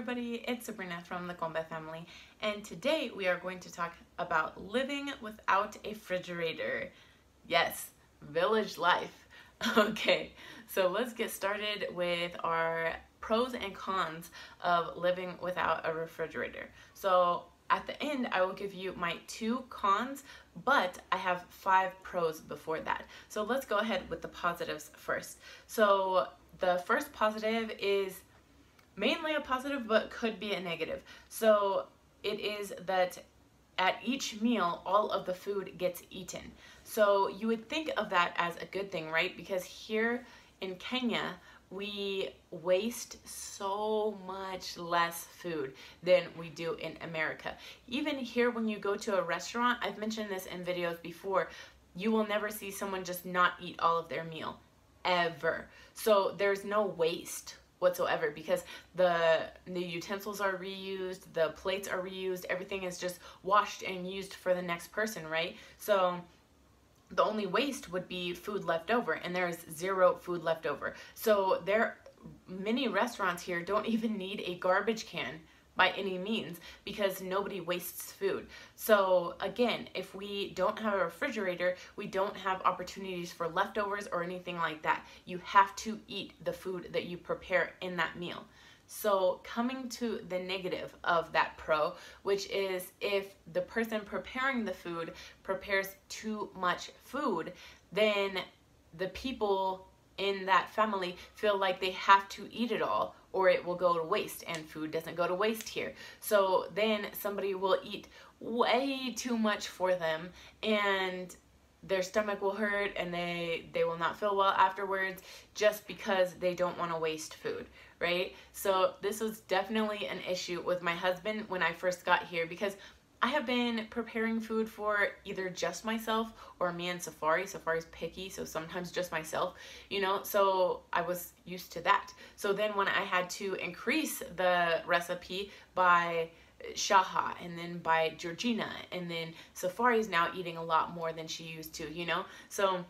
everybody, it's Sabrina from the Kombe family, and today we are going to talk about living without a refrigerator. Yes, village life. Okay, so let's get started with our pros and cons of living without a refrigerator. So at the end, I will give you my two cons, but I have five pros before that. So let's go ahead with the positives first. So the first positive is mainly a positive, but could be a negative. So it is that at each meal, all of the food gets eaten. So you would think of that as a good thing, right? Because here in Kenya, we waste so much less food than we do in America. Even here, when you go to a restaurant, I've mentioned this in videos before, you will never see someone just not eat all of their meal, ever. So there's no waste whatsoever because the the utensils are reused, the plates are reused, everything is just washed and used for the next person, right? So the only waste would be food left over and there is zero food left over. So there many restaurants here don't even need a garbage can by any means because nobody wastes food. So again, if we don't have a refrigerator, we don't have opportunities for leftovers or anything like that. You have to eat the food that you prepare in that meal. So coming to the negative of that pro, which is if the person preparing the food prepares too much food, then the people in that family feel like they have to eat it all or it will go to waste and food doesn't go to waste here. So then somebody will eat way too much for them and their stomach will hurt and they they will not feel well afterwards just because they don't want to waste food right so this was definitely an issue with my husband when i first got here because I have been preparing food for either just myself or me and Safari. Safari's picky, so sometimes just myself, you know, so I was used to that. So then when I had to increase the recipe by Shaha and then by Georgina and then Safari's now eating a lot more than she used to, you know? So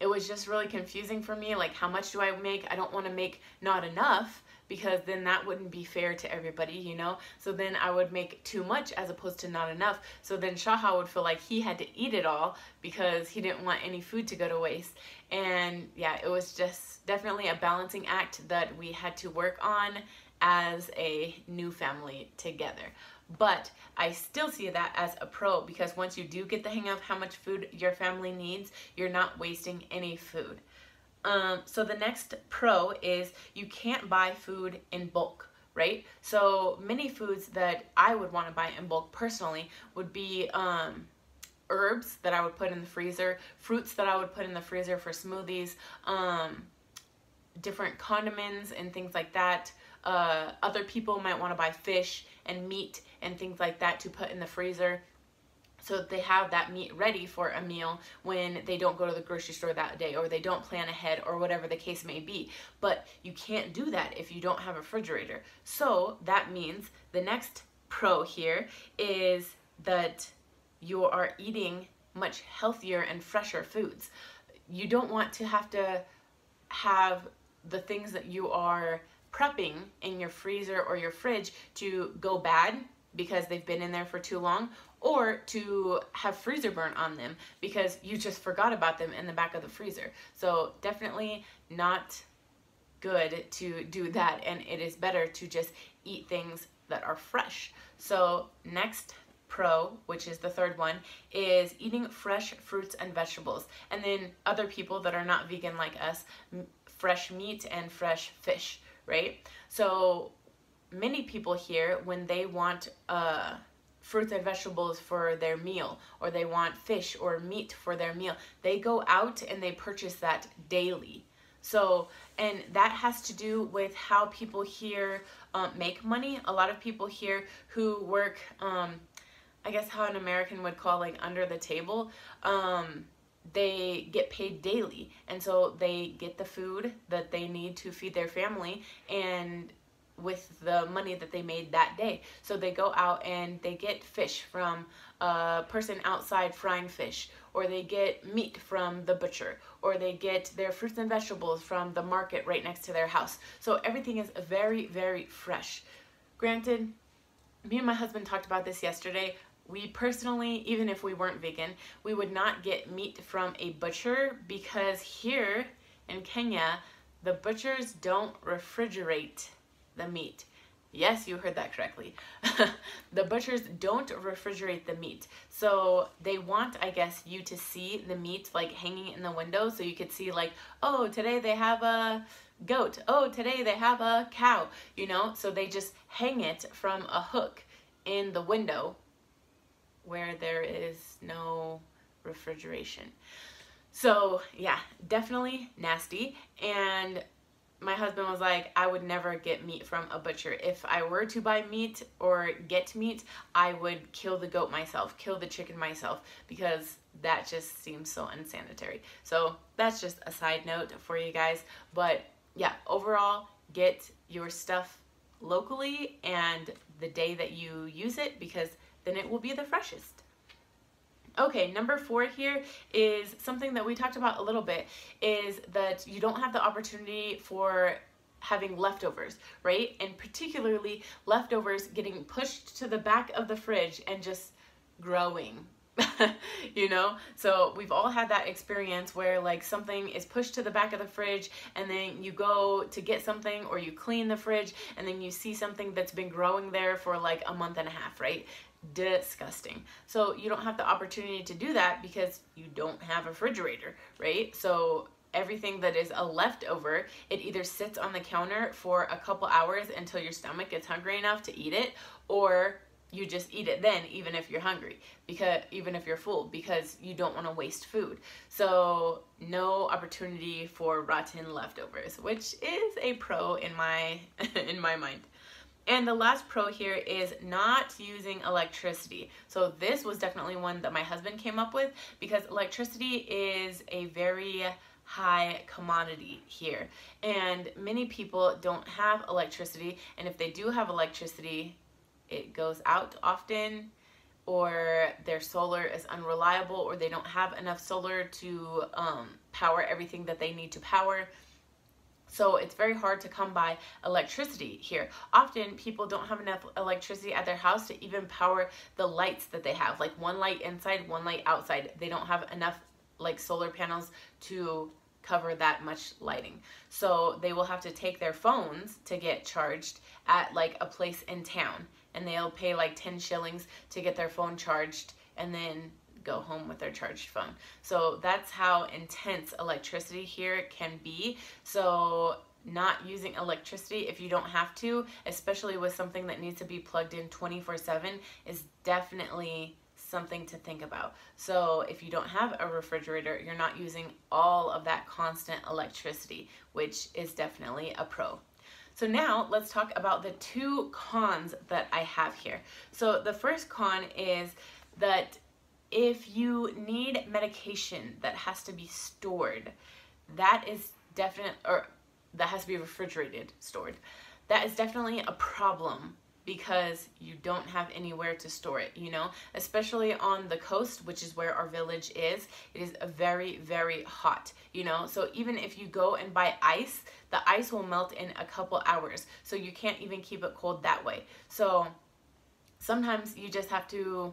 it was just really confusing for me like how much do I make? I don't want to make not enough because then that wouldn't be fair to everybody, you know? So then I would make too much as opposed to not enough. So then Shaha would feel like he had to eat it all because he didn't want any food to go to waste. And yeah, it was just definitely a balancing act that we had to work on as a new family together. But I still see that as a pro because once you do get the hang of how much food your family needs, you're not wasting any food. Um, so the next pro is you can't buy food in bulk, right? So many foods that I would want to buy in bulk personally would be um, herbs that I would put in the freezer, fruits that I would put in the freezer for smoothies, um, different condiments and things like that. Uh, other people might want to buy fish and meat and things like that to put in the freezer so they have that meat ready for a meal when they don't go to the grocery store that day or they don't plan ahead or whatever the case may be. But you can't do that if you don't have a refrigerator. So that means the next pro here is that you are eating much healthier and fresher foods. You don't want to have to have the things that you are prepping in your freezer or your fridge to go bad because they've been in there for too long or to have freezer burn on them because you just forgot about them in the back of the freezer. So definitely not good to do that and it is better to just eat things that are fresh. So next pro, which is the third one, is eating fresh fruits and vegetables. And then other people that are not vegan like us, fresh meat and fresh fish, right? So many people here, when they want uh, fruits and vegetables for their meal, or they want fish or meat for their meal, they go out and they purchase that daily. So, and that has to do with how people here um, make money. A lot of people here who work, um, I guess how an American would call like under the table, um, they get paid daily. And so they get the food that they need to feed their family and with the money that they made that day. So they go out and they get fish from a person outside frying fish, or they get meat from the butcher, or they get their fruits and vegetables from the market right next to their house. So everything is very, very fresh. granted, me and my husband talked about this yesterday. We personally, even if we weren't vegan, we would not get meat from a butcher because here in Kenya, the butchers don't refrigerate the meat. Yes, you heard that correctly. the butchers don't refrigerate the meat. So they want, I guess, you to see the meat like hanging in the window so you could see like, oh, today they have a goat. Oh, today they have a cow, you know? So they just hang it from a hook in the window where there is no refrigeration. So yeah, definitely nasty. And my husband was like, I would never get meat from a butcher. If I were to buy meat or get meat, I would kill the goat myself, kill the chicken myself, because that just seems so unsanitary. So that's just a side note for you guys. But yeah, overall, get your stuff locally and the day that you use it because then it will be the freshest. Okay, number four here is something that we talked about a little bit is that you don't have the opportunity for having leftovers, right? And particularly leftovers getting pushed to the back of the fridge and just growing. you know? So we've all had that experience where like something is pushed to the back of the fridge and then you go to get something or you clean the fridge and then you see something that's been growing there for like a month and a half, right? Disgusting. So you don't have the opportunity to do that because you don't have a refrigerator, right? So everything that is a leftover, it either sits on the counter for a couple hours until your stomach gets hungry enough to eat it or you just eat it then even if you're hungry because even if you're full because you don't want to waste food so no opportunity for rotten leftovers which is a pro in my in my mind and the last pro here is not using electricity. So this was definitely one that my husband came up with because electricity is a very high commodity here. And many people don't have electricity. And if they do have electricity, it goes out often or their solar is unreliable or they don't have enough solar to um, power everything that they need to power. So it's very hard to come by electricity here. Often people don't have enough electricity at their house to even power the lights that they have, like one light inside, one light outside. They don't have enough like solar panels to cover that much lighting. So they will have to take their phones to get charged at like a place in town and they'll pay like 10 shillings to get their phone charged and then go home with their charged phone. So that's how intense electricity here can be. So not using electricity if you don't have to, especially with something that needs to be plugged in 24 7 is definitely something to think about. So if you don't have a refrigerator, you're not using all of that constant electricity, which is definitely a pro. So now let's talk about the two cons that I have here. So the first con is that if you need medication that has to be stored, that is definite, or that has to be refrigerated, stored, that is definitely a problem because you don't have anywhere to store it, you know? Especially on the coast, which is where our village is, it is very, very hot, you know? So even if you go and buy ice, the ice will melt in a couple hours. So you can't even keep it cold that way. So sometimes you just have to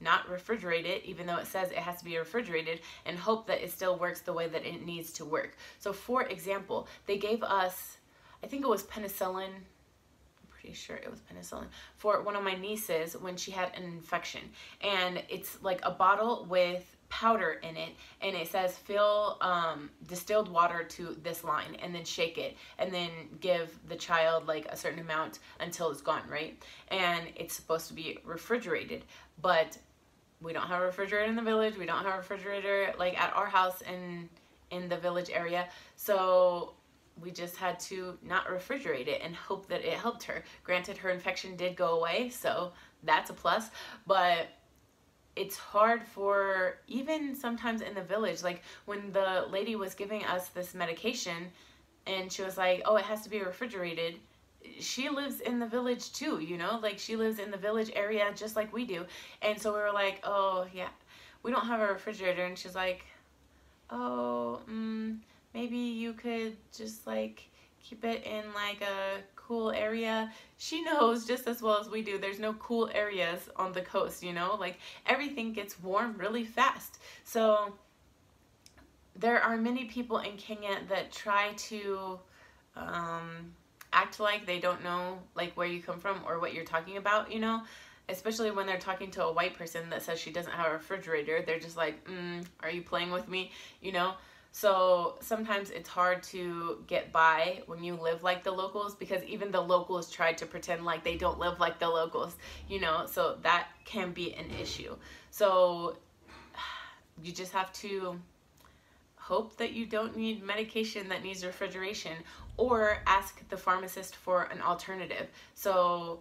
not refrigerate it, even though it says it has to be refrigerated, and hope that it still works the way that it needs to work. So for example, they gave us, I think it was penicillin, I'm pretty sure it was penicillin, for one of my nieces when she had an infection. And it's like a bottle with powder in it and it says fill um, distilled water to this line and then shake it and then give the child like a certain amount until it's gone right and it's supposed to be refrigerated but we don't have a refrigerator in the village. We don't have a refrigerator like at our house in in the village area. So we just had to not refrigerate it and hope that it helped her. Granted, her infection did go away, so that's a plus. But it's hard for even sometimes in the village, like when the lady was giving us this medication and she was like, oh, it has to be refrigerated she lives in the village too, you know, like she lives in the village area just like we do. And so we were like, oh, yeah, we don't have a refrigerator. And she's like, oh, mm, maybe you could just like keep it in like a cool area. She knows just as well as we do, there's no cool areas on the coast, you know? Like everything gets warm really fast. So there are many people in Kenya that try to um, act like they don't know like where you come from or what you're talking about, you know? Especially when they're talking to a white person that says she doesn't have a refrigerator, they're just like, mm, "Are you playing with me?" You know. So sometimes it's hard to get by when you live like the locals because even the locals try to pretend like they don't live like the locals, you know. So that can be an issue. So you just have to hope that you don't need medication that needs refrigeration or ask the pharmacist for an alternative. So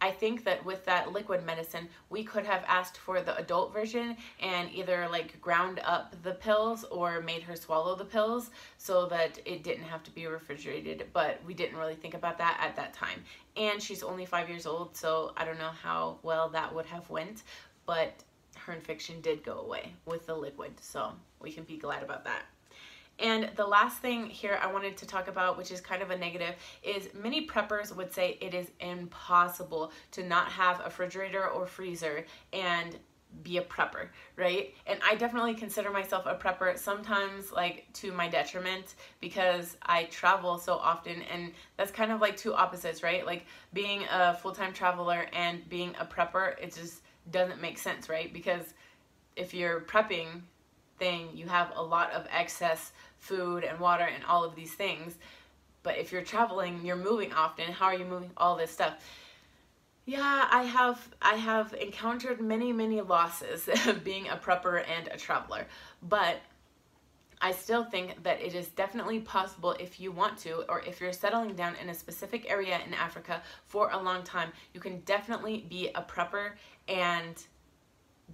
I think that with that liquid medicine, we could have asked for the adult version and either like ground up the pills or made her swallow the pills so that it didn't have to be refrigerated. But we didn't really think about that at that time. And she's only five years old, so I don't know how well that would have went. But her infection did go away with the liquid. So we can be glad about that. And the last thing here I wanted to talk about, which is kind of a negative, is many preppers would say it is impossible to not have a refrigerator or freezer and be a prepper, right? And I definitely consider myself a prepper sometimes like to my detriment because I travel so often and that's kind of like two opposites, right? Like being a full-time traveler and being a prepper, it just doesn't make sense, right? Because if you're prepping, then you have a lot of excess food and water and all of these things. But if you're traveling, you're moving often. How are you moving all this stuff? Yeah, I have I have encountered many many losses being a prepper and a traveler, but I still think that it is definitely possible if you want to, or if you're settling down in a specific area in Africa for a long time, you can definitely be a prepper and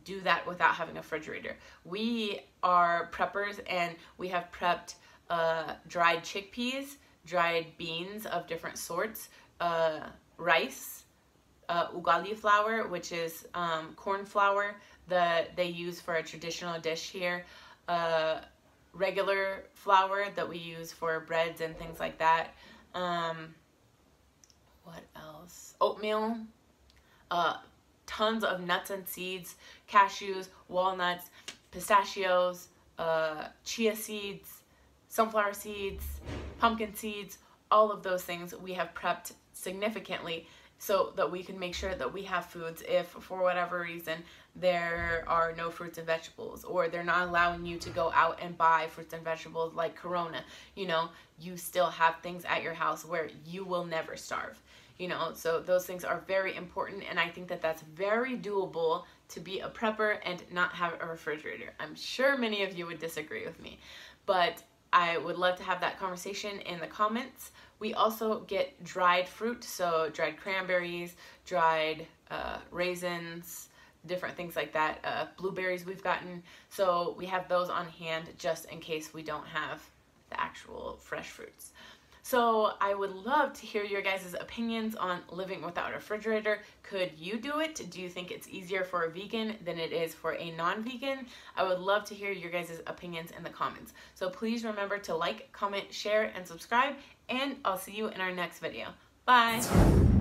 do that without having a refrigerator. We are preppers and we have prepped uh, dried chickpeas, dried beans of different sorts, uh, rice, uh, ugali flour, which is um, corn flour that they use for a traditional dish here, uh, regular flour that we use for breads and things like that. Um, what else? Oatmeal, uh, tons of nuts and seeds, cashews, walnuts, pistachios, uh, chia seeds, sunflower seeds, pumpkin seeds, all of those things we have prepped significantly so that we can make sure that we have foods if for whatever reason there are no fruits and vegetables or they're not allowing you to go out and buy fruits and vegetables like corona. You know you still have things at your house where you will never starve you know? So those things are very important and i think that that's very doable to be a prepper and not have a refrigerator. I'm sure many of you would disagree with me but i would love to have that conversation in the comments we also get dried fruit so dried cranberries dried uh, raisins different things like that uh, blueberries we've gotten so we have those on hand just in case we don't have the actual fresh fruits so I would love to hear your guys' opinions on living without a refrigerator. Could you do it? Do you think it's easier for a vegan than it is for a non-vegan? I would love to hear your guys' opinions in the comments. So please remember to like, comment, share, and subscribe, and I'll see you in our next video. Bye!